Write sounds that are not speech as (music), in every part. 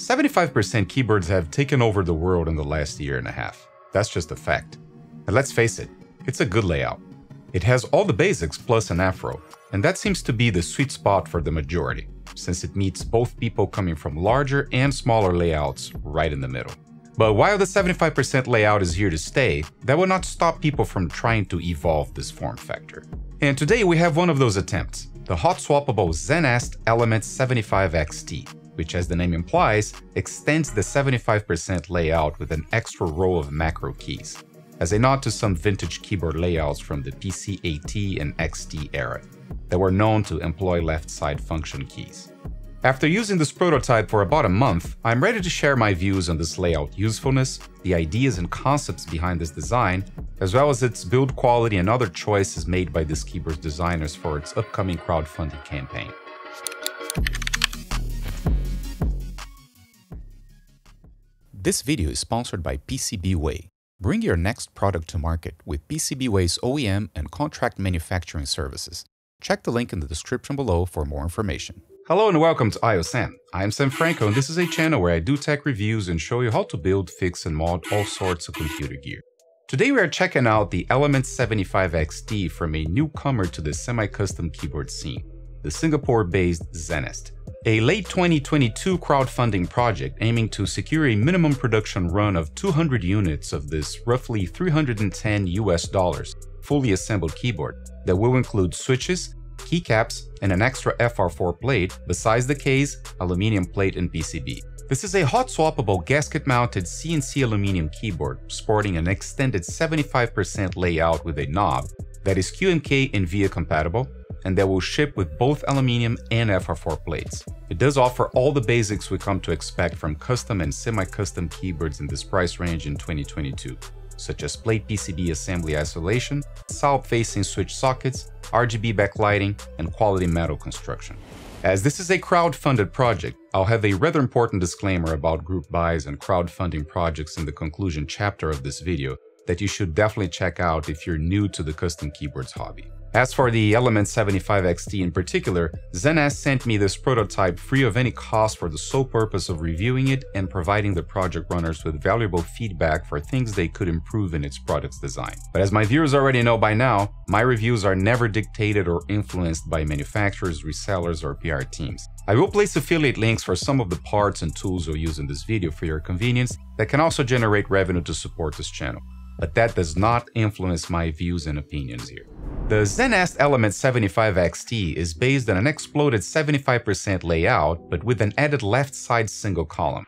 75% keyboards have taken over the world in the last year and a half. That's just a fact. And let's face it, it's a good layout. It has all the basics plus an F-row, and that seems to be the sweet spot for the majority, since it meets both people coming from larger and smaller layouts right in the middle. But while the 75% layout is here to stay, that will not stop people from trying to evolve this form factor. And today we have one of those attempts, the hot swappable ZZanest Element 75XT, which as the name implies, extends the 75% layout with an extra row of macro keys, as a nod to some vintage keyboard layouts from the PC-AT and XT era, that were known to employ left side function keys. After using this prototype for about a month, I'm ready to share my views on this layout usefulness, the ideas and concepts behind this design, as well as its build quality and other choices made by this keyboard's designers for its upcoming crowdfunding campaign. This video is sponsored by PCBWay. Bring your next product to market with PCBWay's OEM and contract manufacturing services. Check the link in the description below for more information. Hello and welcome to IO Sam. I'm Sam Franco and this is a channel where I do tech reviews and show you how to build, fix and mod all sorts of computer gear. Today we are checking out the Element 75 XT from a newcomer to the semi-custom keyboard scene, the Singapore-based ZZanest. A late 2022 crowdfunding project aiming to secure a minimum production run of 200 units of this roughly 310 US dollars fully assembled keyboard that will include switches, keycaps, and an extra FR4 plate besides the case, aluminum plate, and PCB. This is a hot swappable gasket-mounted CNC aluminum keyboard sporting an extended 75% layout with a knob that is QMK and VIA compatible and that will ship with both aluminum and FR4 plates. It does offer all the basics we come to expect from custom and semi-custom keyboards in this price range in 2022 such as plate PCB assembly isolation, south-facing switch sockets, RGB backlighting, and quality metal construction. As this is a crowd-funded project, I'll have a rather important disclaimer about group buys and crowdfunding projects in the conclusion chapter of this video that you should definitely check out if you're new to the custom keyboards hobby. As for the Element 75 XT in particular, ZZanest sent me this prototype free of any cost for the sole purpose of reviewing it and providing the project runners with valuable feedback for things they could improve in its product's design. But as my viewers already know by now, my reviews are never dictated or influenced by manufacturers, resellers, or PR teams. I will place affiliate links for some of the parts and tools you'll use in this video for your convenience that can also generate revenue to support this channel but that does not influence my views and opinions here. The ZZanest Element 75 XT is based on an exploded 75% layout, but with an added left side single column.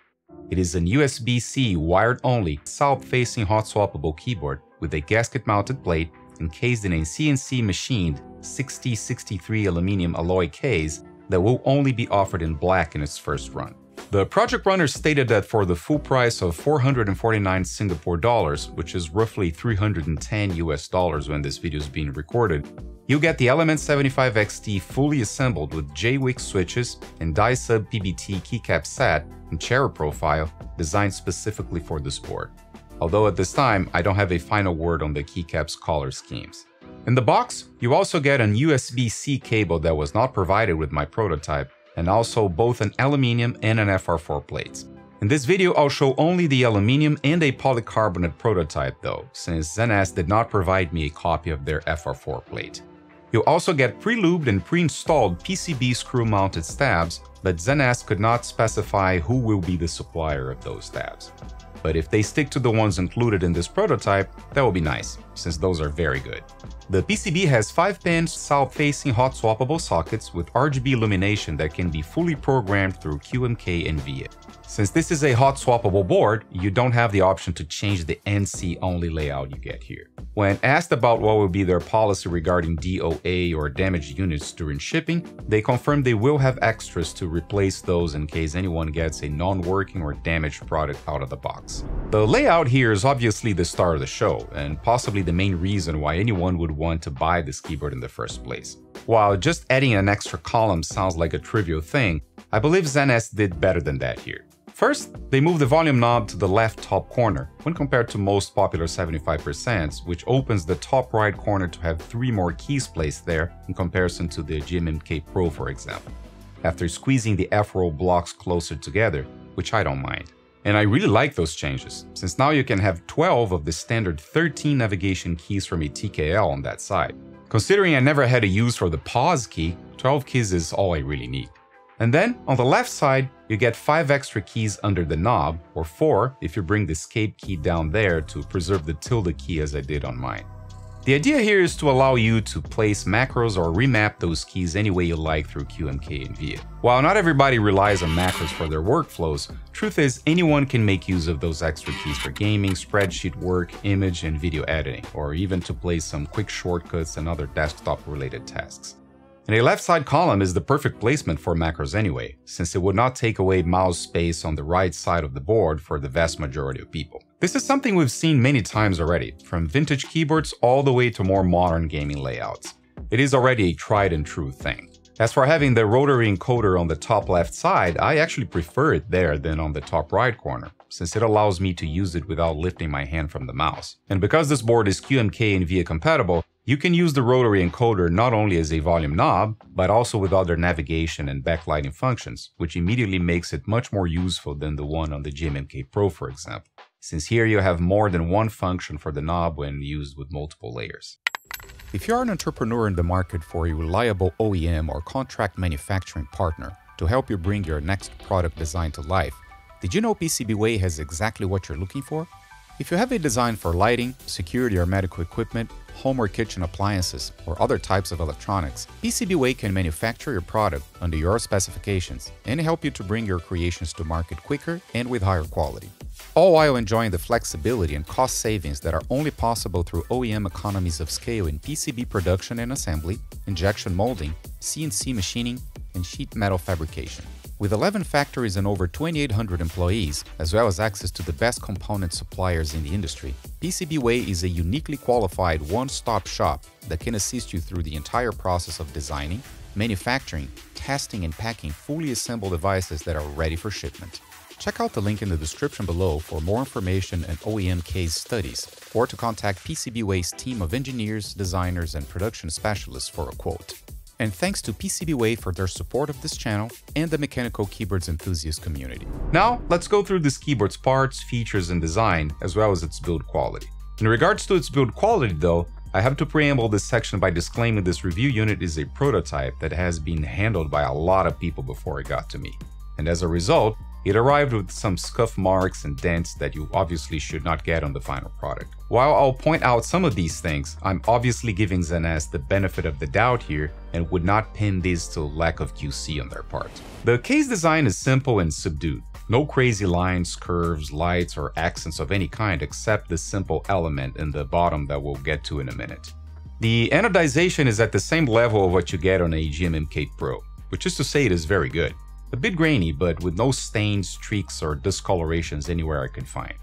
It is an USB-C wired-only, south-facing hot swappable keyboard with a gasket-mounted plate encased in a CNC machined 6063 aluminum alloy case that will only be offered in black in its first run. The project runners stated that for the full price of 449 Singapore dollars, which is roughly 310 US dollars when this video is being recorded, you'll get the Element 75 XT fully assembled with J-Wick switches and die-sub PBT keycap set and chair profile designed specifically for this board. Although at this time, I don't have a final word on the keycap's color schemes. In the box, you also get an USB-C cable that was not provided with my prototype, and also both an aluminium and an FR4 plates. In this video, I'll show only the aluminium and a polycarbonate prototype though, since ZZanest did not provide me a copy of their FR4 plate. You'll also get pre-lubed and pre-installed PCB screw-mounted stabs, but ZZanest could not specify who will be the supplier of those stabs. But if they stick to the ones included in this prototype, that will be nice, since those are very good. The PCB has 5-pin south-facing hot swappable sockets with RGB illumination that can be fully programmed through QMK and VIA. Since this is a hot swappable board, you don't have the option to change the ANSI only layout you get here. When asked about what will be their policy regarding DOA or damaged units during shipping, they confirmed they will have extras to replace those in case anyone gets a non-working or damaged product out of the box. The layout here is obviously the star of the show, and possibly the main reason why anyone would want to buy this keyboard in the first place. While just adding an extra column sounds like a trivial thing, I believe ZZanest did better than that here. First, they moved the volume knob to the left top corner, when compared to most popular 75%, which opens the top right corner to have three more keys placed there in comparison to the GMMK Pro for example. After squeezing the F-row blocks closer together, which I don't mind. And I really like those changes, since now you can have 12 of the standard 13 navigation keys from a TKL on that side. Considering I never had a use for the pause key, 12 keys is all I really need. And then, on the left side, you get 5 extra keys under the knob, or 4 if you bring the escape key down there to preserve the tilde key as I did on mine. The idea here is to allow you to place macros or remap those keys any way you like through QMK and VIA. While not everybody relies on macros for their workflows, truth is anyone can make use of those extra keys for gaming, spreadsheet work, image and video editing, or even to play some quick shortcuts and other desktop-related tasks. And a left side column is the perfect placement for macros anyway, since it would not take away mouse space on the right side of the board for the vast majority of people. This is something we've seen many times already, from vintage keyboards all the way to more modern gaming layouts. It is already a tried and true thing. As for having the rotary encoder on the top left side, I actually prefer it there than on the top right corner, since it allows me to use it without lifting my hand from the mouse. And because this board is QMK and VIA compatible, you can use the rotary encoder not only as a volume knob, but also with other navigation and backlighting functions, which immediately makes it much more useful than the one on the GMMK Pro, for example, since here you have more than one function for the knob when used with multiple layers. If you are an entrepreneur in the market for a reliable OEM or contract manufacturing partner to help you bring your next product design to life, did you know PCBWay has exactly what you're looking for? If you have a design for lighting, security or medical equipment, home or kitchen appliances, or other types of electronics, PCBWay can manufacture your product under your specifications and help you to bring your creations to market quicker and with higher quality. All while enjoying the flexibility and cost savings that are only possible through OEM economies of scale in PCB production and assembly, injection molding, CNC machining, and sheet metal fabrication. With 11 factories and over 2,800 employees, as well as access to the best component suppliers in the industry, PCBWay is a uniquely qualified one-stop shop that can assist you through the entire process of designing, manufacturing, testing and packing fully assembled devices that are ready for shipment. Check out the link in the description below for more information and OEM case studies, or to contact PCBWay's team of engineers, designers, and production specialists for a quote. And thanks to PCBWay for their support of this channel and the mechanical keyboards enthusiast community. Now, let's go through this keyboard's parts, features, and design, as well as its build quality. In regards to its build quality though, I have to preamble this section by disclaiming this review unit is a prototype that has been handled by a lot of people before it got to me. And as a result, it arrived with some scuff marks and dents that you obviously should not get on the final product. While I'll point out some of these things, I'm obviously giving ZZanest the benefit of the doubt here and would not pin this to lack of QC on their part. The case design is simple and subdued. No crazy lines, curves, lights, or accents of any kind except the simple element in the bottom that we'll get to in a minute. The anodization is at the same level of what you get on a GMMK Pro, which is to say it is very good. A bit grainy, but with no stains, streaks, or discolorations anywhere I could find.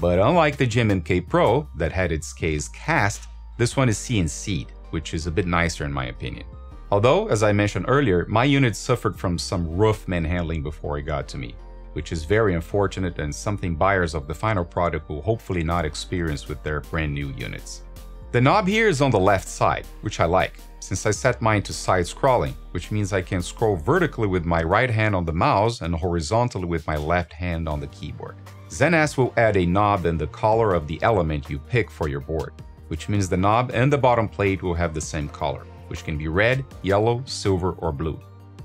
But unlike the GMMK Pro, that had its case cast, this one is CNC'd, which is a bit nicer in my opinion. Although, as I mentioned earlier, my unit suffered from some rough manhandling before it got to me, which is very unfortunate and something buyers of the final product will hopefully not experience with their brand new units. The knob here is on the left side, which I like, since I set mine to side scrolling, which means I can scroll vertically with my right hand on the mouse and horizontally with my left hand on the keyboard. ZZanest will add a knob in the color of the element you pick for your board, which means the knob and the bottom plate will have the same color, which can be red, yellow, silver, or blue.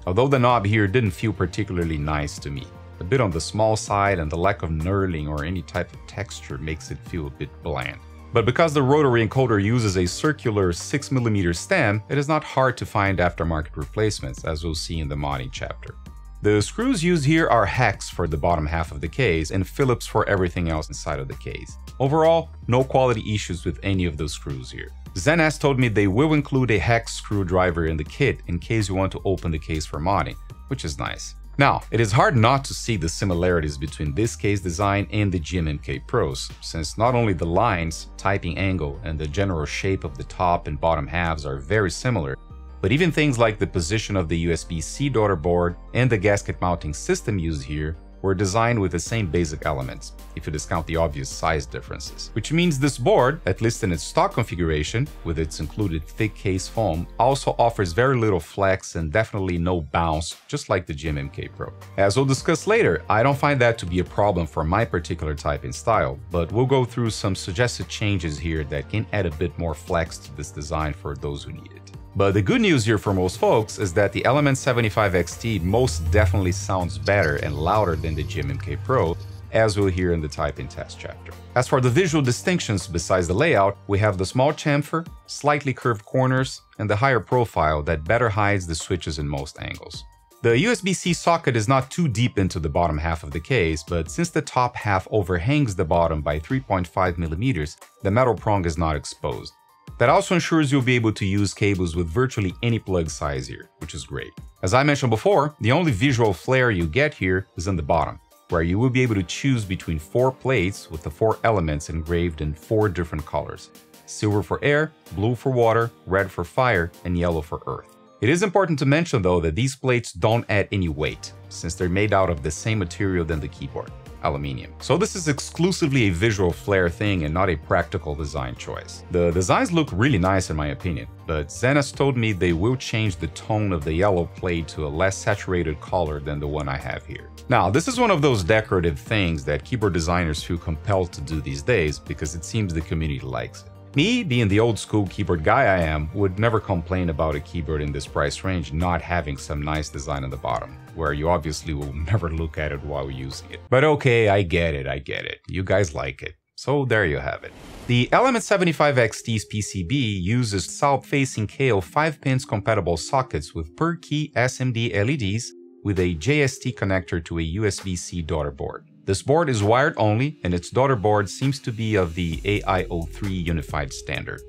Although the knob here didn't feel particularly nice to me. A bit on the small side and the lack of knurling or any type of texture makes it feel a bit bland. But because the rotary encoder uses a circular 6mm stem, it is not hard to find aftermarket replacements, as we'll see in the modding chapter. The screws used here are hex for the bottom half of the case and Phillips for everything else inside of the case. Overall, no quality issues with any of those screws here. ZZanest told me they will include a hex screwdriver in the kit in case you want to open the case for modding, which is nice. Now, it is hard not to see the similarities between this case design and the GMMK Pros, since not only the lines, typing angle, and the general shape of the top and bottom halves are very similar, but even things like the position of the USB-C daughter board and the gasket mounting system used here were designed with the same basic elements, if you discount the obvious size differences. Which means this board, at least in its stock configuration, with its included thick case foam, also offers very little flex and definitely no bounce, just like the GMMK Pro. As we'll discuss later, I don't find that to be a problem for my particular type and style, but we'll go through some suggested changes here that can add a bit more flex to this design for those who need it. But the good news here for most folks is that the Element 75 XT most definitely sounds better and louder than the GMMK Pro, as we'll hear in the typing test chapter. As for the visual distinctions besides the layout, we have the small chamfer, slightly curved corners, and the higher profile that better hides the switches in most angles. The USB-C socket is not too deep into the bottom half of the case, but since the top half overhangs the bottom by 3.5mm, the metal prong is not exposed. That also ensures you'll be able to use cables with virtually any plug size here, which is great. As I mentioned before, the only visual flair you get here is in the bottom, where you will be able to choose between four plates with the four elements engraved in four different colors. Silver for air, blue for water, red for fire, and yellow for earth. It is important to mention though that these plates don't add any weight, since they're made out of the same material than the keyboard aluminium. So this is exclusively a visual flair thing and not a practical design choice. The designs look really nice in my opinion, but ZZanest told me they will change the tone of the yellow plate to a less saturated color than the one I have here. Now, this is one of those decorative things that keyboard designers feel compelled to do these days because it seems the community likes it. Me, being the old school keyboard guy I am, would never complain about a keyboard in this price range not having some nice design on the bottom, where you obviously will (laughs) never look at it while using it. But okay, I get it, I get it. You guys like it. So there you have it. The Element 75 XT's PCB uses south-facing Kailh 5-pins compatible sockets with per-key SMD LEDs with a JST connector to a USB-C daughter board. This board is wired only, and its daughter board seems to be of the AIO3 unified standard.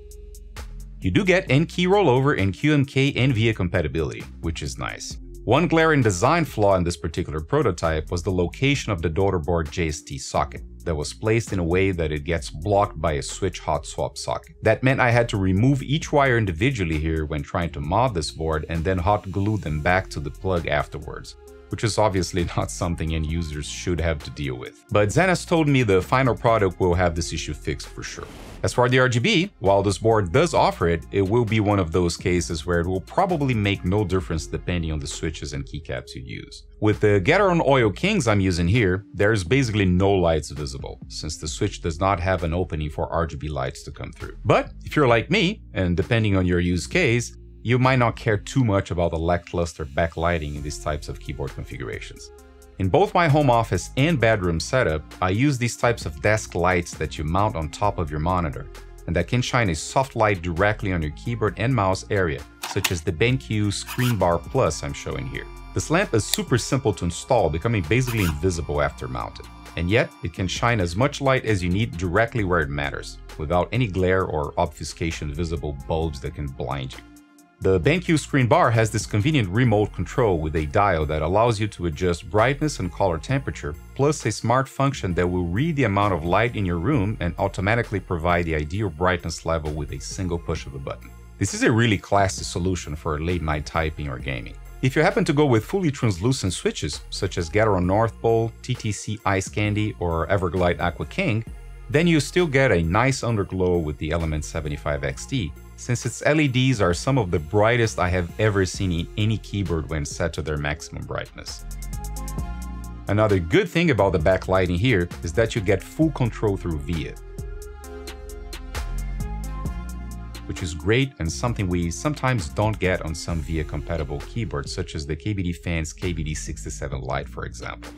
You do get N-key rollover and QMK and VIA compatibility, which is nice. One glaring design flaw in this particular prototype was the location of the daughter board JST socket that was placed in a way that it gets blocked by a switch hot swap socket. That meant I had to remove each wire individually here when trying to mod this board and then hot glue them back to the plug afterwards, which is obviously (laughs) not something end users should have to deal with. But ZZanest told me the final product will have this issue fixed for sure. As for the RGB, while this board does offer it, it will be one of those cases where it will probably make no difference depending on the switches and keycaps you use. With the Gateron Oil Kings I'm using here, there's basically no lights visible, since the switch does not have an opening for RGB lights to come through. But if you're like me, and depending on your use case, you might not care too much about the lackluster backlighting in these types of keyboard configurations. In both my home office and bedroom setup, I use these types of desk lights that you mount on top of your monitor, and that can shine a soft light directly on your keyboard and mouse area, such as the BenQ Screen Bar Plus I'm showing here. This lamp is super simple to install, becoming basically invisible after mounted, and yet it can shine as much light as you need directly where it matters, without any glare or obfuscation visible bulbs that can blind you. The BenQ screen bar has this convenient remote control with a dial that allows you to adjust brightness and color temperature, plus a smart function that will read the amount of light in your room and automatically provide the ideal brightness level with a single push of a button. This is a really classy solution for late night typing or gaming. If you happen to go with fully translucent switches, such as Gateron North Pole, TTC Ice Candy, or Everglide Aqua King, then you still get a nice underglow with the Element 75 XT, since its LEDs are some of the brightest I have ever seen in any keyboard when set to their maximum brightness. Another good thing about the backlighting here is that you get full control through VIA, which is great and something we sometimes don't get on some VIA compatible keyboards such as the KBD Fans KBD67 Lite for example.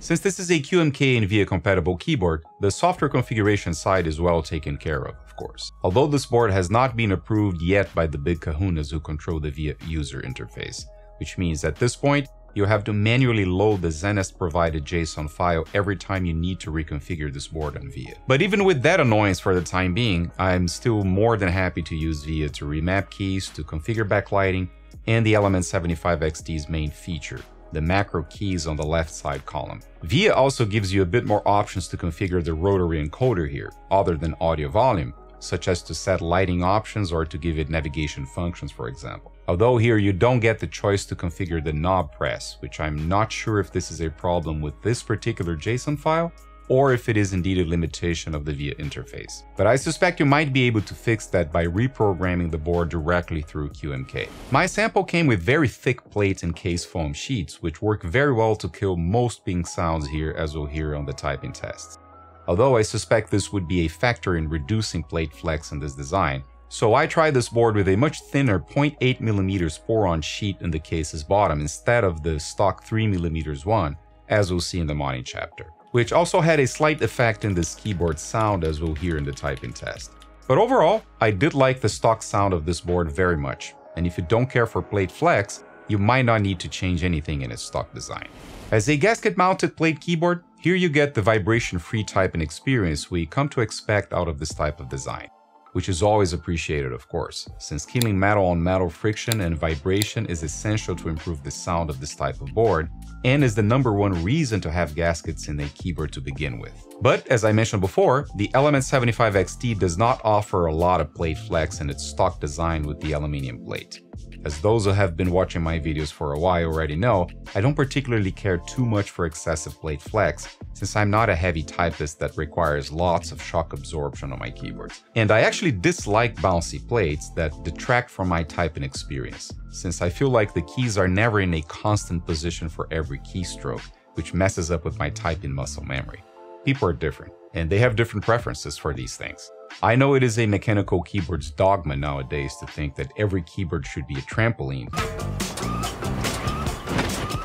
Since this is a QMK and VIA compatible keyboard, the software configuration side is well taken care of, of course. Although this board has not been approved yet by the big kahunas who control the VIA user interface, which means at this point, you have to manually load the ZZanest provided JSON file every time you need to reconfigure this board on VIA. But even with that annoyance for the time being, I'm still more than happy to use VIA to remap keys, to configure backlighting, and the Element 75 XT's main feature, the macro keys on the left side column. VIA also gives you a bit more options to configure the rotary encoder here, other than audio volume, such as to set lighting options or to give it navigation functions, for example. Although here you don't get the choice to configure the knob press, which I'm not sure if this is a problem with this particular JSON file, or if it is indeed a limitation of the VIA interface. But I suspect you might be able to fix that by reprogramming the board directly through QMK. My sample came with very thick plates and case foam sheets, which work very well to kill most ping sounds here as we'll hear on the typing test. Although I suspect this would be a factor in reducing plate flex in this design, so I tried this board with a much thinner 0.8mm Poron sheet in the case's bottom instead of the stock 3mm one, as we'll see in the modding chapter which also had a slight effect in this keyboard sound as we'll hear in the typing test. But overall, I did like the stock sound of this board very much, and if you don't care for plate flex, you might not need to change anything in its stock design. As a gasket-mounted plate keyboard, here you get the vibration-free typing experience we come to expect out of this type of design which is always appreciated of course, since killing metal on metal friction and vibration is essential to improve the sound of this type of board, and is the number one reason to have gaskets in a keyboard to begin with. But as I mentioned before, the Element 75 XT does not offer a lot of plate flex in its stock design with the aluminium plate. As those who have been watching my videos for a while already know, I don't particularly care too much for excessive plate flex, since I'm not a heavy typist that requires lots of shock absorption on my keyboards. And I actually dislike bouncy plates that detract from my typing experience, since I feel like the keys are never in a constant position for every keystroke, which messes up with my typing muscle memory. People are different, and they have different preferences for these things. I know it is a mechanical keyboard's dogma nowadays to think that every keyboard should be a trampoline,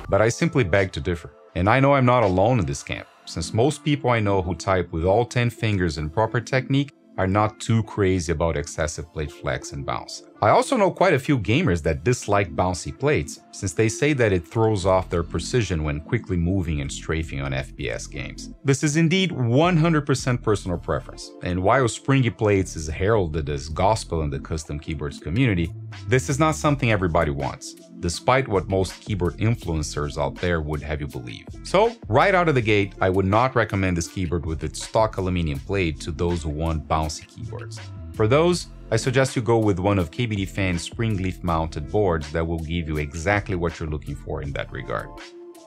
but I simply beg to differ. And I know I'm not alone in this camp, since most people I know who type with all 10 fingers in proper technique are not too crazy about excessive plate flex and bounce. I also know quite a few gamers that dislike bouncy plates, since they say that it throws off their precision when quickly moving and strafing on FPS games. This is indeed 100% personal preference, and while springy plates is heralded as gospel in the custom keyboards community, this is not something everybody wants, despite what most keyboard influencers out there would have you believe. So, right out of the gate, I would not recommend this keyboard with its stock aluminum plate to those who want bouncy keyboards. For those, I suggest you go with one of KBD Fan's spring leaf mounted boards that will give you exactly what you're looking for in that regard.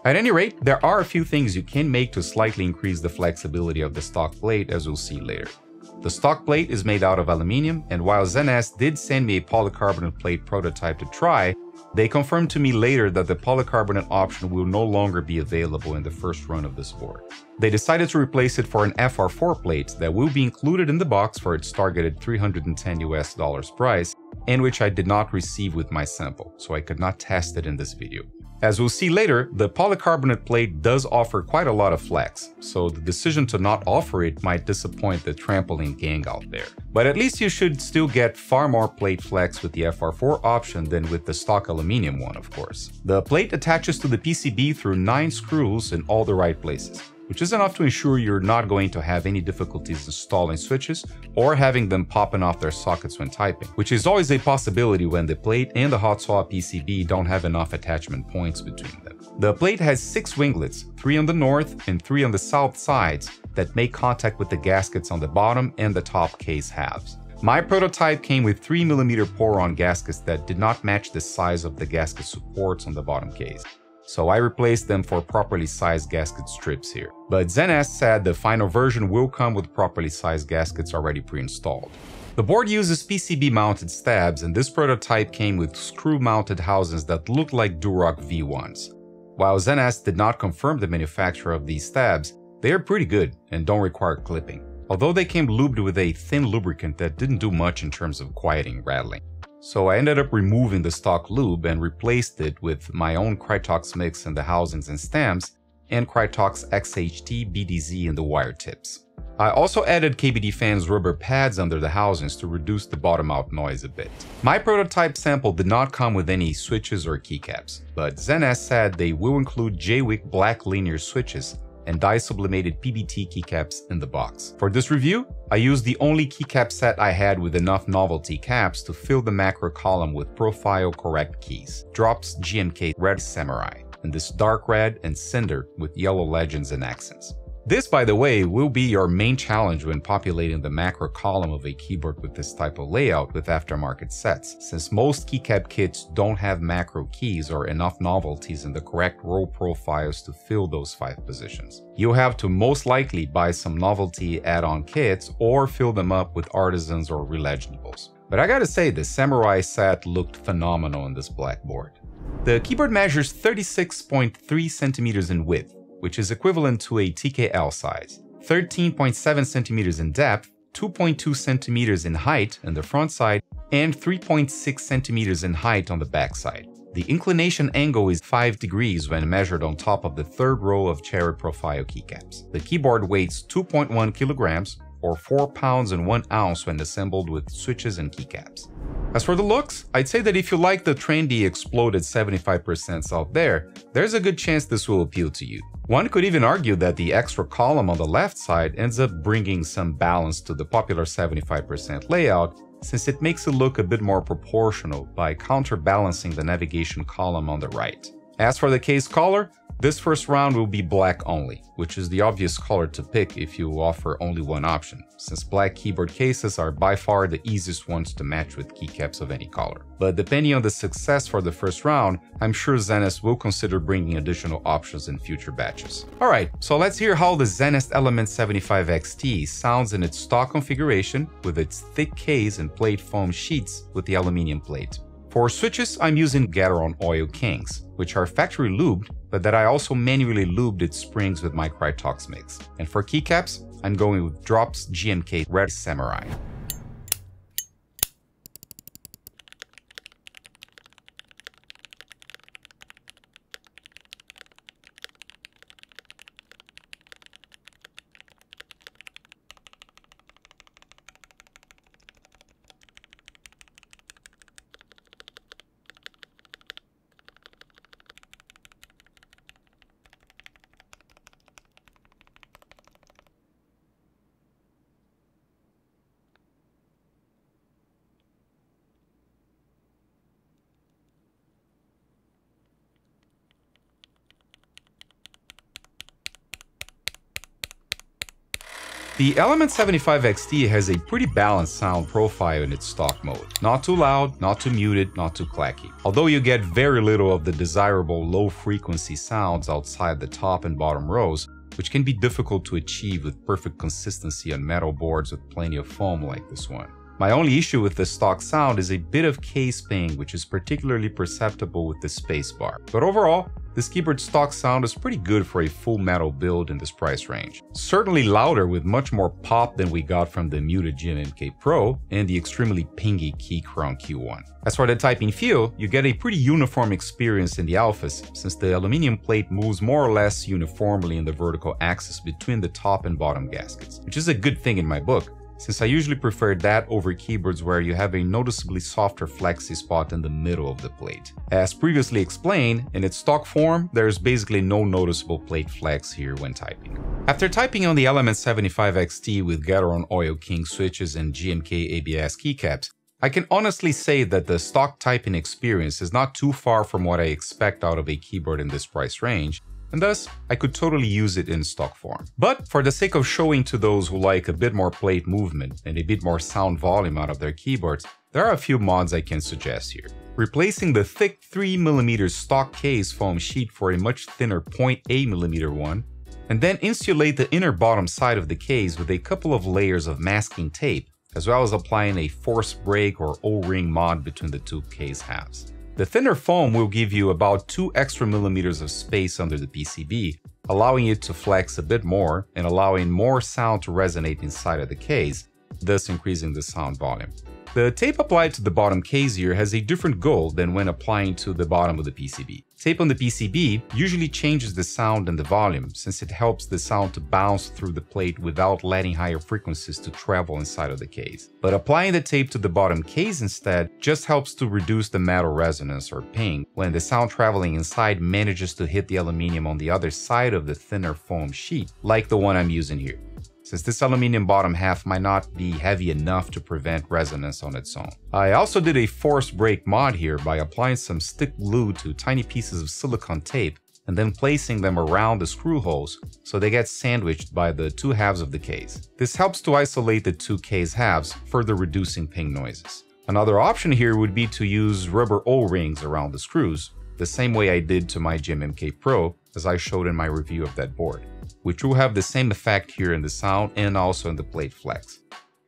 At any rate, there are a few things you can make to slightly increase the flexibility of the stock plate as we'll see later. The stock plate is made out of aluminium, and while ZZanest did send me a polycarbonate plate prototype to try, they confirmed to me later that the polycarbonate option will no longer be available in the first run of this board. They decided to replace it for an FR4 plate that will be included in the box for its targeted 310 US dollars price, and which I did not receive with my sample, so I could not test it in this video. As we'll see later, the polycarbonate plate does offer quite a lot of flex, so the decision to not offer it might disappoint the trampoline gang out there. But at least you should still get far more plate flex with the FR4 option than with the stock aluminum one, of course. The plate attaches to the PCB through 9 screws in all the right places which is enough to ensure you're not going to have any difficulties installing switches or having them popping off their sockets when typing, which is always a possibility when the plate and the hot swap PCB don't have enough attachment points between them. The plate has six winglets, three on the north and three on the south sides, that make contact with the gaskets on the bottom and the top case halves. My prototype came with 3mm Poron gaskets that did not match the size of the gasket supports on the bottom case so I replaced them for properly sized gasket strips here. But ZZanest said the final version will come with properly sized gaskets already pre-installed. The board uses PCB mounted stabs and this prototype came with screw mounted housings that look like Durock V1s. While ZZanest did not confirm the manufacturer of these stabs, they are pretty good and don't require clipping, although they came lubed with a thin lubricant that didn't do much in terms of quieting rattling. So I ended up removing the stock lube and replaced it with my own Krytox mix in the housings and stems and Krytox XHT BDZ in the wire tips. I also added KBD Fan's rubber pads under the housings to reduce the bottom out noise a bit. My prototype sample did not come with any switches or keycaps, but ZZanest said they will include Jwick black linear switches and dye sublimated PBT keycaps in the box. For this review, I used the only keycap set I had with enough novelty caps to fill the macro column with profile correct keys. Drops GMK Red Samurai in this dark red and cinder with yellow legends and accents. This, by the way, will be your main challenge when populating the macro column of a keyboard with this type of layout with aftermarket sets, since most keycap kits don't have macro keys or enough novelties in the correct row profiles to fill those five positions. You'll have to most likely buy some novelty add-on kits or fill them up with artisans or relegendables. But I gotta say, the Samurai set looked phenomenal on this blackboard. The keyboard measures 36.3 centimeters in width, which is equivalent to a TKL size, 13.7 centimeters in depth, 2.2 centimeters in height on the front side, and 3.6 centimeters in height on the back side. The inclination angle is 5 degrees when measured on top of the third row of cherry profile keycaps. The keyboard weighs 2.1 kilograms, or 4 pounds and 1 ounce when assembled with switches and keycaps. As for the looks, I'd say that if you like the trendy exploded 75% out there, there's a good chance this will appeal to you. One could even argue that the extra column on the left side ends up bringing some balance to the popular 75% layout, since it makes it look a bit more proportional by counterbalancing the navigation column on the right. As for the case color, this first round will be black only, which is the obvious color to pick if you offer only one option, since black keyboard cases are by far the easiest ones to match with keycaps of any color. But depending on the success for the first round, I'm sure ZZanest will consider bringing additional options in future batches. Alright, so let's hear how the ZZanest Element 75 XT sounds in its stock configuration with its thick case and plate foam sheets with the aluminium plate. For switches, I'm using Gateron Oil Kings, which are factory lubed, but that I also manually lubed its springs with my Krytox mix. And for keycaps, I'm going with Drops GMK Red Samurai. The Element 75 XT has a pretty balanced sound profile in its stock mode. Not too loud, not too muted, not too clacky. Although you get very little of the desirable low frequency sounds outside the top and bottom rows, which can be difficult to achieve with perfect consistency on metal boards with plenty of foam like this one. My only issue with the stock sound is a bit of case ping, which is particularly perceptible with the spacebar. But overall, this keyboard stock sound is pretty good for a full metal build in this price range. Certainly louder with much more pop than we got from the muted GMMK Pro and the extremely pingy Keychron Q1. As for the typing feel, you get a pretty uniform experience in the alphas, since the aluminum plate moves more or less uniformly in the vertical axis between the top and bottom gaskets, which is a good thing in my book, since I usually prefer that over keyboards where you have a noticeably softer flexi spot in the middle of the plate. As previously explained, in its stock form, there is basically no noticeable plate flex here when typing. After typing on the Element 75 XT with Gateron Oil King switches and GMK ABS keycaps, I can honestly say that the stock typing experience is not too far from what I expect out of a keyboard in this price range, and thus I could totally use it in stock form. But for the sake of showing to those who like a bit more plate movement and a bit more sound volume out of their keyboards, there are a few mods I can suggest here. Replacing the thick 3mm stock case foam sheet for a much thinner 0.8mm one, and then insulate the inner bottom side of the case with a couple of layers of masking tape, as well as applying a force break or O-ring mod between the two case halves. The thinner foam will give you about 2 extra millimeters of space under the PCB, allowing it to flex a bit more and allowing more sound to resonate inside of the case, thus increasing the sound volume. The tape applied to the bottom case here has a different goal than when applying to the bottom of the PCB. Tape on the PCB usually changes the sound and the volume, since it helps the sound to bounce through the plate without letting higher frequencies to travel inside of the case. But applying the tape to the bottom case instead just helps to reduce the metal resonance or ping when the sound traveling inside manages to hit the aluminium on the other side of the thinner foam sheet, like the one I'm using here since this aluminum bottom half might not be heavy enough to prevent resonance on its own. I also did a force break mod here by applying some stick glue to tiny pieces of silicone tape and then placing them around the screw holes so they get sandwiched by the two halves of the case. This helps to isolate the two case halves, further reducing ping noises. Another option here would be to use rubber O-rings around the screws, the same way I did to my GMMK Pro, as I showed in my review of that board, which will have the same effect here in the sound and also in the plate flex.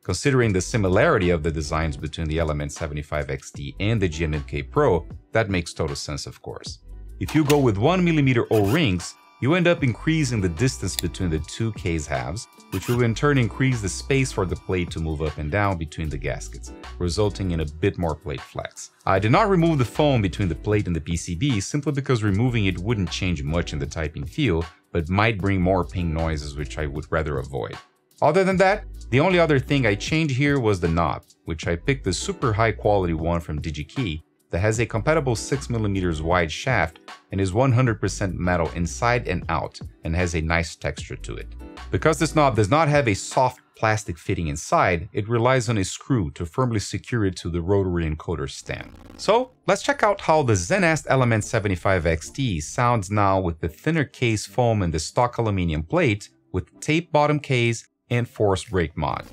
Considering the similarity of the designs between the Element 75XT and the GMMK Pro, that makes total sense of course. If you go with 1mm O-rings, you end up increasing the distance between the two case halves, which will in turn increase the space for the plate to move up and down between the gaskets, resulting in a bit more plate flex. I did not remove the foam between the plate and the PCB simply because removing it wouldn't change much in the typing feel, but might bring more ping noises which I would rather avoid. Other than that, the only other thing I changed here was the knob, which I picked the super high quality one from DigiKey that has a compatible 6mm wide shaft and is 100% metal inside and out and has a nice texture to it. Because this knob does not have a soft plastic fitting inside, it relies on a screw to firmly secure it to the rotary encoder stand. So let's check out how the ZZanest Element 75 XT sounds now with the thinner case foam and the stock aluminum plate with tape bottom case and force break mod.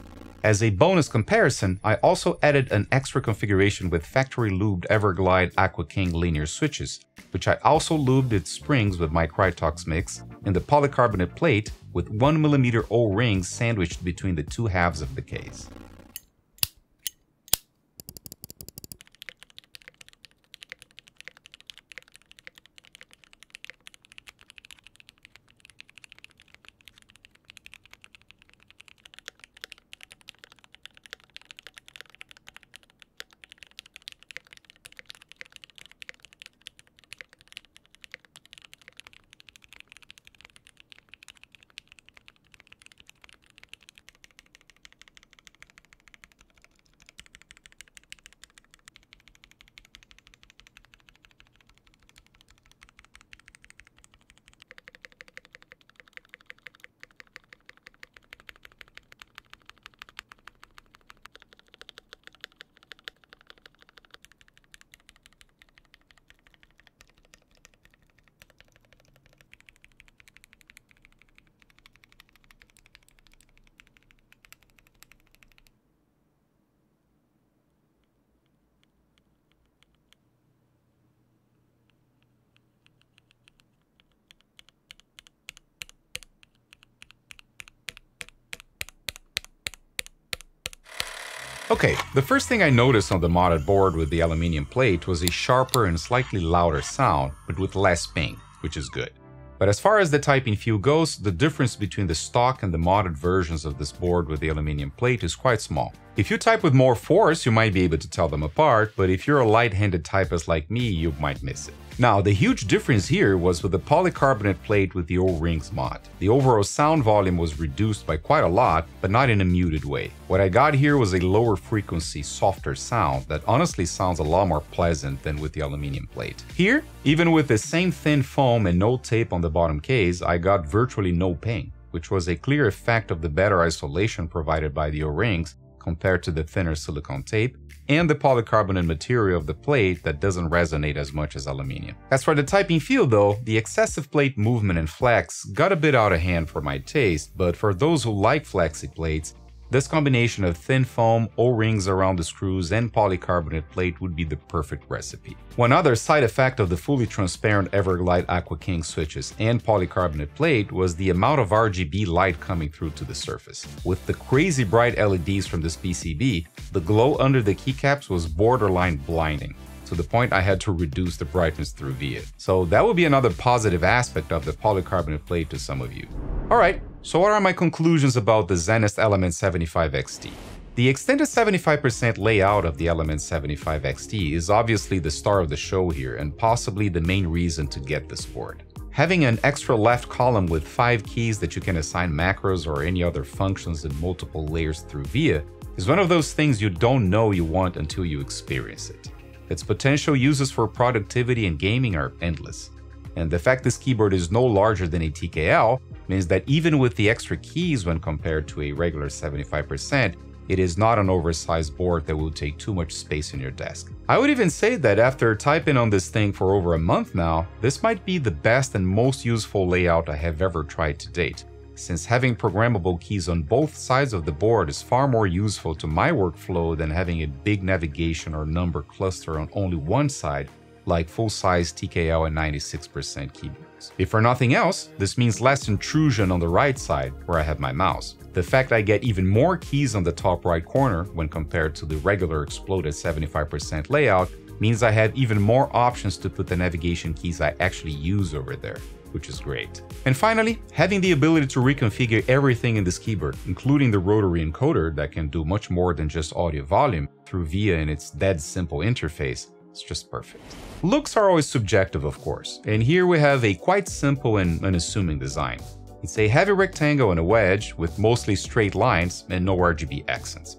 As a bonus comparison, I also added an extra configuration with factory lubed Everglide Aqua King linear switches, which I also lubed its springs with my Krytox mix and the polycarbonate plate with 1mm O-rings sandwiched between the two halves of the case. Okay, the first thing I noticed on the modded board with the aluminium plate was a sharper and slightly louder sound, but with less ping, which is good. But as far as the typing feel goes, the difference between the stock and the modded versions of this board with the aluminium plate is quite small. If you type with more force, you might be able to tell them apart, but if you're a light-handed typist like me, you might miss it. Now, the huge difference here was with the polycarbonate plate with the O-rings mod. The overall sound volume was reduced by quite a lot, but not in a muted way. What I got here was a lower frequency, softer sound that honestly sounds a lot more pleasant than with the aluminum plate. Here, even with the same thin foam and no tape on the bottom case, I got virtually no ping, which was a clear effect of the better isolation provided by the O-rings compared to the thinner silicone tape, and the polycarbonate material of the plate that doesn't resonate as much as aluminium. As for the typing feel though, the excessive plate movement and flex got a bit out of hand for my taste, but for those who like flexi plates, this combination of thin foam, O-rings around the screws, and polycarbonate plate would be the perfect recipe. One other side effect of the fully transparent Everglide Aqua King switches and polycarbonate plate was the amount of RGB light coming through to the surface. With the crazy bright LEDs from this PCB, the glow under the keycaps was borderline blinding to the point I had to reduce the brightness through VIA. So that would be another positive aspect of the polycarbonate plate to some of you. Alright, so what are my conclusions about the ZZanest Element 75 XT? The extended 75% layout of the Element 75 XT is obviously the star of the show here and possibly the main reason to get this board. Having an extra left column with 5 keys that you can assign macros or any other functions in multiple layers through VIA is one of those things you don't know you want until you experience it. Its potential uses for productivity and gaming are endless. And the fact this keyboard is no larger than a TKL means that even with the extra keys when compared to a regular 75%, it is not an oversized board that will take too much space in your desk. I would even say that after typing on this thing for over a month now, this might be the best and most useful layout I have ever tried to date since having programmable keys on both sides of the board is far more useful to my workflow than having a big navigation or number cluster on only one side, like full-size TKL and 96% keyboards. If for nothing else, this means less intrusion on the right side, where I have my mouse. The fact I get even more keys on the top right corner when compared to the regular exploded 75% layout means I have even more options to put the navigation keys I actually use over there which is great. And finally, having the ability to reconfigure everything in this keyboard, including the rotary encoder that can do much more than just audio volume through VIA and its dead simple interface, it's just perfect. Looks are always subjective, of course, and here we have a quite simple and unassuming design. It's a heavy rectangle and a wedge with mostly straight lines and no RGB accents.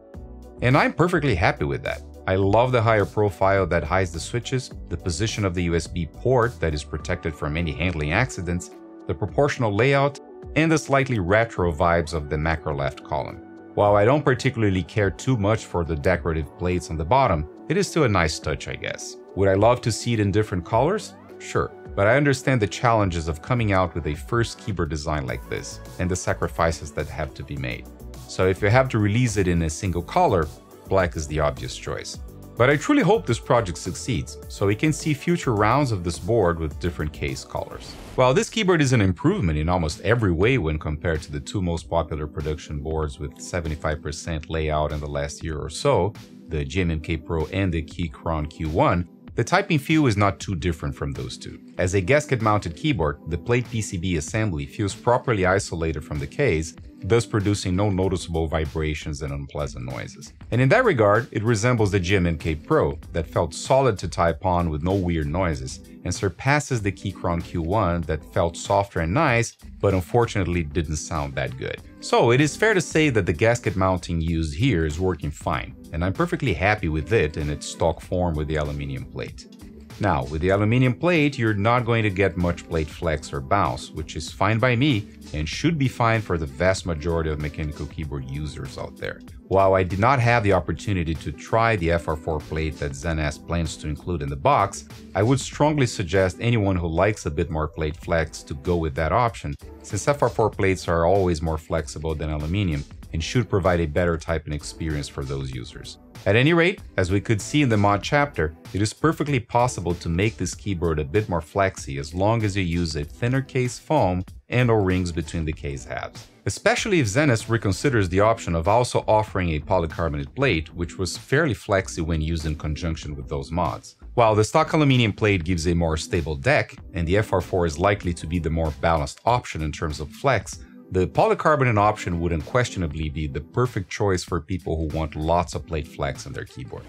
And I'm perfectly happy with that. I love the higher profile that hides the switches, the position of the USB port that is protected from any handling accidents, the proportional layout, and the slightly retro vibes of the macro left column. While I don't particularly care too much for the decorative plates on the bottom, it is still a nice touch, I guess. Would I love to see it in different colors? Sure, but I understand the challenges of coming out with a first keyboard design like this, and the sacrifices that have to be made. So if you have to release it in a single color, black is the obvious choice. But I truly hope this project succeeds, so we can see future rounds of this board with different case colors. While this keyboard is an improvement in almost every way when compared to the two most popular production boards with 75% layout in the last year or so, the GMMK Pro and the Keychron Q1, the typing feel is not too different from those two. As a gasket-mounted keyboard, the plate PCB assembly feels properly isolated from the case, thus producing no noticeable vibrations and unpleasant noises. And in that regard, it resembles the GMMK Pro that felt solid to type on with no weird noises, and surpasses the Keychron Q1 that felt softer and nice, but unfortunately didn't sound that good. So it is fair to say that the gasket mounting used here is working fine, and I'm perfectly happy with it in its stock form with the aluminium plate. Now, with the aluminium plate, you're not going to get much plate flex or bounce, which is fine by me and should be fine for the vast majority of mechanical keyboard users out there. While I did not have the opportunity to try the FR4 plate that ZZanest plans to include in the box, I would strongly suggest anyone who likes a bit more plate flex to go with that option, since FR4 plates are always more flexible than aluminium and should provide a better typing experience for those users. At any rate, as we could see in the mod chapter, it is perfectly possible to make this keyboard a bit more flexy as long as you use a thinner case foam and or rings between the case halves. Especially if ZZanest reconsiders the option of also offering a polycarbonate plate, which was fairly flexy when used in conjunction with those mods. While the stock aluminum plate gives a more stable deck, and the FR4 is likely to be the more balanced option in terms of flex, the polycarbonate option would unquestionably be the perfect choice for people who want lots of plate flex in their keyboard.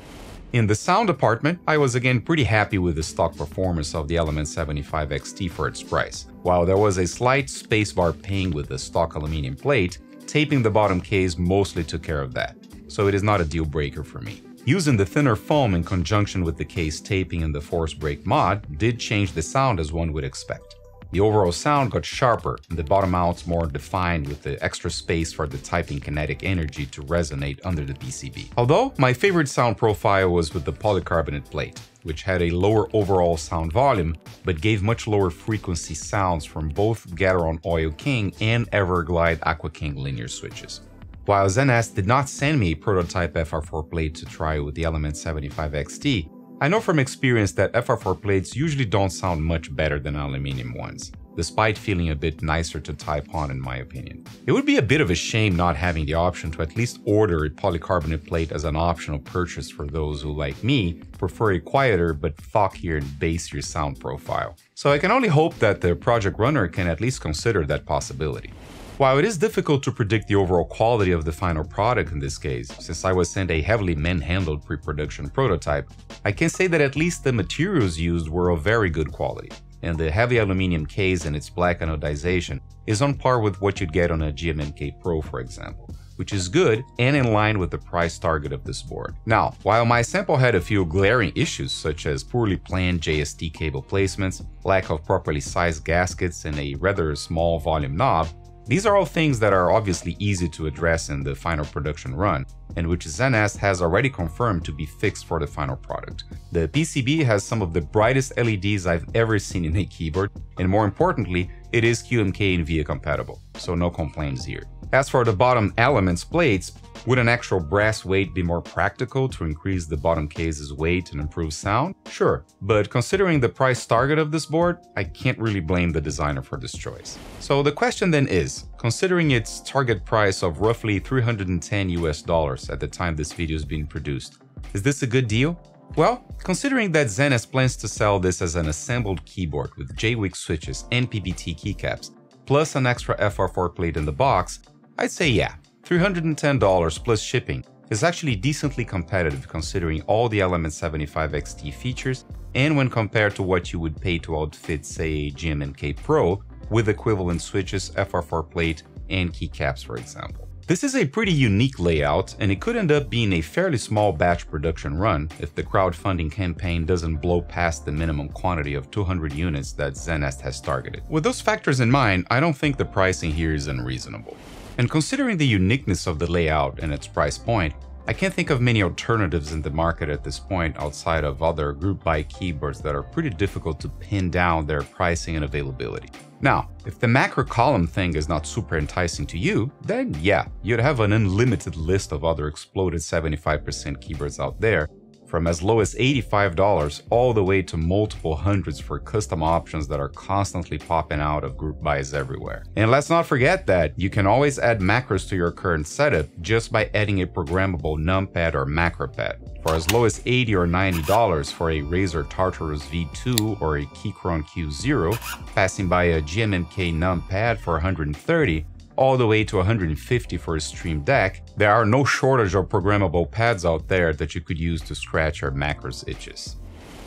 In the sound department, I was again pretty happy with the stock performance of the Element 75 XT for its price. While there was a slight spacebar ping with the stock aluminum plate, taping the bottom case mostly took care of that, so it is not a deal breaker for me. Using the thinner foam in conjunction with the case taping in the Force Break mod did change the sound as one would expect. The overall sound got sharper and the bottom outs more defined with the extra space for the typing kinetic energy to resonate under the PCB. Although, my favorite sound profile was with the polycarbonate plate, which had a lower overall sound volume, but gave much lower frequency sounds from both Gateron Oil King and Everglide Aqua King linear switches. While ZZanest did not send me a prototype FR4 plate to try with the Element 75 XT, I know from experience that FR4 plates usually don't sound much better than aluminum ones, despite feeling a bit nicer to type on in my opinion. It would be a bit of a shame not having the option to at least order a polycarbonate plate as an optional purchase for those who, like me, prefer a quieter but thockier and bassier sound profile. So I can only hope that the project runner can at least consider that possibility. While it is difficult to predict the overall quality of the final product in this case, since I was sent a heavily manhandled pre-production prototype, I can say that at least the materials used were of very good quality, and the heavy aluminum case and its black anodization is on par with what you'd get on a GMMK Pro for example, which is good and in line with the price target of this board. Now, while my sample had a few glaring issues such as poorly planned JST cable placements, lack of properly sized gaskets, and a rather small volume knob, These are all things that are obviously easy to address in the final production run, and which ZZanest has already confirmed to be fixed for the final product. The PCB has some of the brightest LEDs I've ever seen in a keyboard, and more importantly, it is QMK and VIA compatible, so no complaints here. As for the bottom elements plates, would an actual brass weight be more practical to increase the bottom case's weight and improve sound? Sure, but considering the price target of this board, I can't really blame the designer for this choice. So the question then is, considering its target price of roughly 310 US dollars at the time this video is being produced, is this a good deal? Well, considering that ZZanest plans to sell this as an assembled keyboard with JWICK switches and PBT keycaps, plus an extra FR4 plate in the box, I'd say yeah, $310 plus shipping is actually decently competitive considering all the Element 75 XT features and when compared to what you would pay to outfit say a GMMK Pro with equivalent switches, FR4 plate, and keycaps for example. This is a pretty unique layout, and it could end up being a fairly small batch production run if the crowdfunding campaign doesn't blow past the minimum quantity of 200 units that ZZanest has targeted. With those factors in mind, I don't think the pricing here is unreasonable. And considering the uniqueness of the layout and its price point, I can't think of many alternatives in the market at this point outside of other group buy keyboards that are pretty difficult to pin down their pricing and availability. Now, if the macro column thing is not super enticing to you, then yeah, you'd have an unlimited list of other exploded 75% keyboards out there from as low as $85 all the way to multiple hundreds for custom options that are constantly popping out of group buys everywhere. And let's not forget that you can always add macros to your current setup just by adding a programmable numpad or macro pad. For as low as 80 or $90 for a Razer Tartarus V2 or a Keychron Q0, passing by a GMMK numpad for 130 all the way to 150 for a Stream Deck, there are no shortage of programmable pads out there that you could use to scratch your macros itches.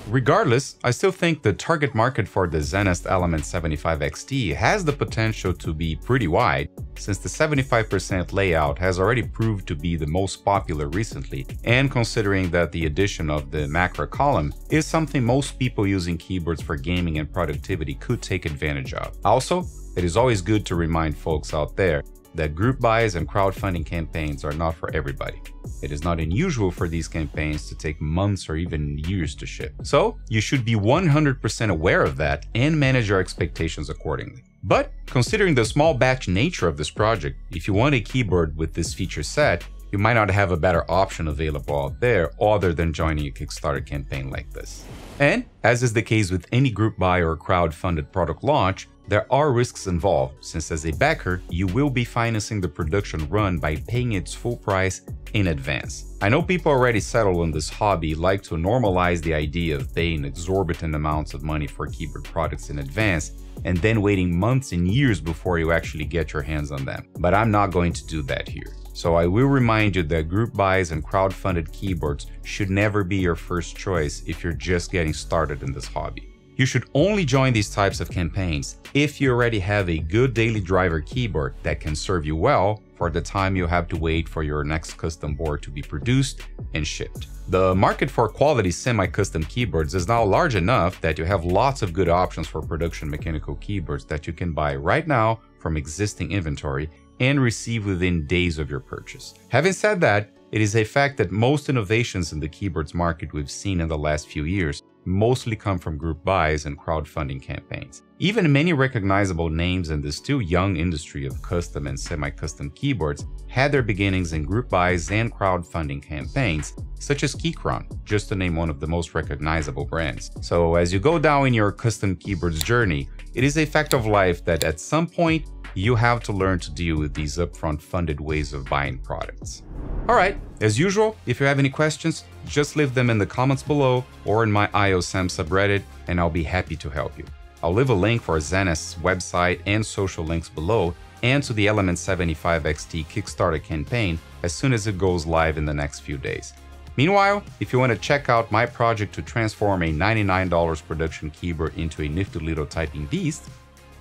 Regardless, I still think the target market for the ZZanest Element 75 XT has the potential to be pretty wide, since the 75% layout has already proved to be the most popular recently, and considering that the addition of the macro column is something most people using keyboards for gaming and productivity could take advantage of. Also, it is always good to remind folks out there that group buys and crowdfunding campaigns are not for everybody. It is not unusual for these campaigns to take months or even years to ship. So, you should be 100% aware of that and manage your expectations accordingly. But, considering the small batch nature of this project, if you want a keyboard with this feature set, you might not have a better option available out there other than joining a Kickstarter campaign like this. And, as is the case with any group buy or crowd-funded product launch, there are risks involved, since as a backer, you will be financing the production run by paying its full price in advance. I know people already settled on this hobby like to normalize the idea of paying exorbitant amounts of money for keyboard products in advance and then waiting months and years before you actually get your hands on them. But I'm not going to do that here. So I will remind you that group buys and crowd-funded keyboards should never be your first choice if you're just getting started in this hobby. You should only join these types of campaigns if you already have a good daily driver keyboard that can serve you well for the time you have to wait for your next custom board to be produced and shipped. The market for quality semi-custom keyboards is now large enough that you have lots of good options for production mechanical keyboards that you can buy right now from existing inventory and receive within days of your purchase. Having said that, it is a fact that most innovations in the keyboards market we've seen in the last few years mostly come from group buys and crowdfunding campaigns. Even many recognizable names in the still young industry of custom and semi-custom keyboards had their beginnings in group buys and crowdfunding campaigns, such as Keychron, just to name one of the most recognizable brands. So as you go down in your custom keyboards journey, it is a fact of life that at some point you have to learn to deal with these upfront funded ways of buying products. Alright, as usual, if you have any questions, just leave them in the comments below or in my IO Sam subreddit and I'll be happy to help you. I'll leave a link for ZZanest's website and social links below and to the Element 75 XT Kickstarter campaign as soon as it goes live in the next few days. Meanwhile, if you want to check out my project to transform a $99 production keyboard into a nifty little typing beast,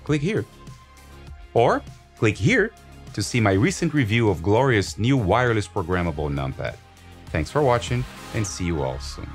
click here. Or click here to see my recent review of Glorious new wireless programmable numpad. Thanks for watching and see you all soon.